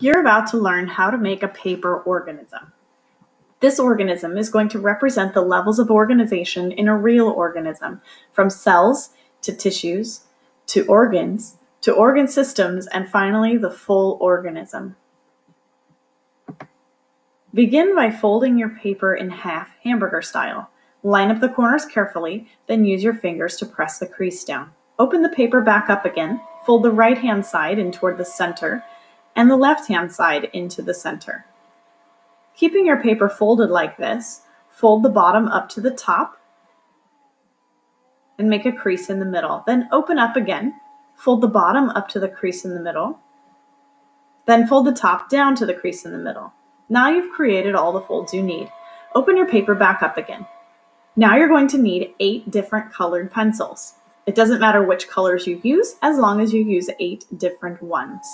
You're about to learn how to make a paper organism. This organism is going to represent the levels of organization in a real organism, from cells to tissues to organs to organ systems and finally the full organism. Begin by folding your paper in half hamburger style. Line up the corners carefully, then use your fingers to press the crease down. Open the paper back up again, fold the right hand side in toward the center, and the left-hand side into the center. Keeping your paper folded like this, fold the bottom up to the top and make a crease in the middle. Then open up again, fold the bottom up to the crease in the middle, then fold the top down to the crease in the middle. Now you've created all the folds you need. Open your paper back up again. Now you're going to need eight different colored pencils. It doesn't matter which colors you use as long as you use eight different ones.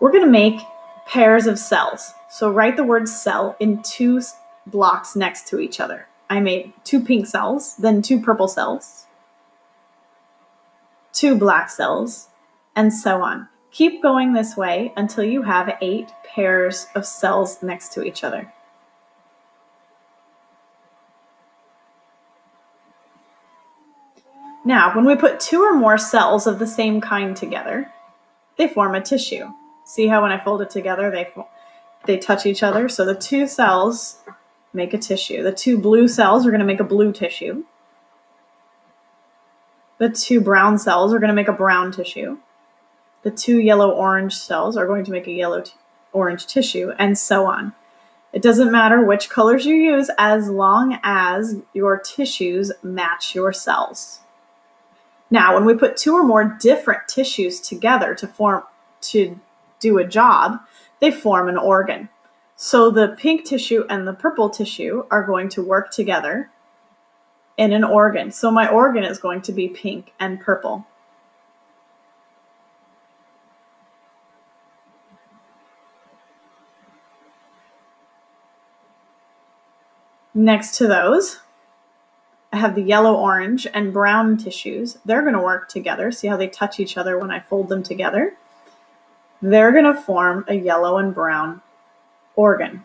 We're going to make pairs of cells. So write the word cell in two blocks next to each other. I made two pink cells, then two purple cells, two black cells, and so on. Keep going this way until you have eight pairs of cells next to each other. Now, when we put two or more cells of the same kind together, they form a tissue. See how when I fold it together, they they touch each other. So the two cells make a tissue. The two blue cells are going to make a blue tissue. The two brown cells are going to make a brown tissue. The two yellow orange cells are going to make a yellow orange tissue, and so on. It doesn't matter which colors you use as long as your tissues match your cells. Now, when we put two or more different tissues together to form to do a job, they form an organ. So the pink tissue and the purple tissue are going to work together in an organ. So my organ is going to be pink and purple. Next to those, I have the yellow, orange, and brown tissues. They're going to work together. See how they touch each other when I fold them together? They're going to form a yellow and brown organ.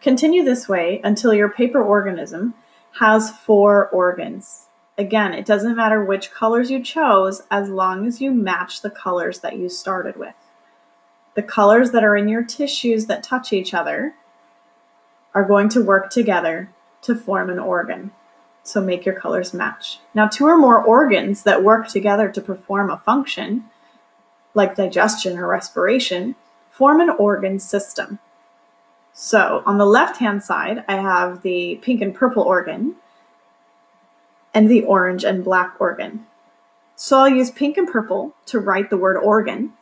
Continue this way until your paper organism has four organs. Again, it doesn't matter which colors you chose as long as you match the colors that you started with. The colors that are in your tissues that touch each other are going to work together to form an organ so make your colors match. Now, two or more organs that work together to perform a function, like digestion or respiration, form an organ system. So on the left-hand side, I have the pink and purple organ and the orange and black organ. So I'll use pink and purple to write the word organ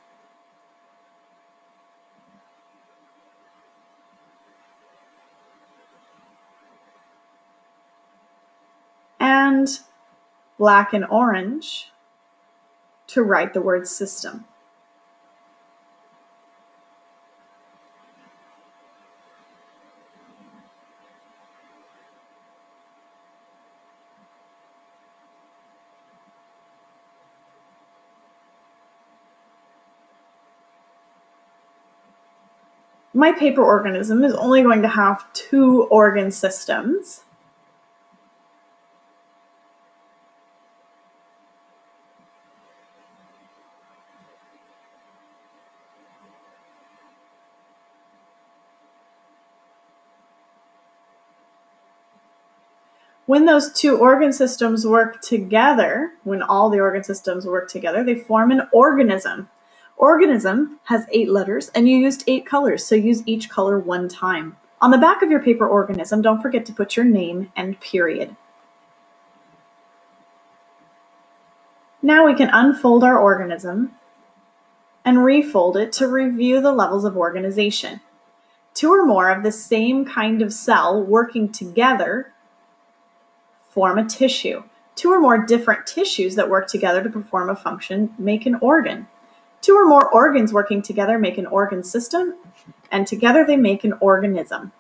and black and orange to write the word system. My paper organism is only going to have two organ systems. When those two organ systems work together, when all the organ systems work together, they form an organism. Organism has eight letters and you used eight colors, so use each color one time. On the back of your paper organism, don't forget to put your name and period. Now we can unfold our organism and refold it to review the levels of organization. Two or more of the same kind of cell working together form a tissue. Two or more different tissues that work together to perform a function make an organ. Two or more organs working together make an organ system, and together they make an organism.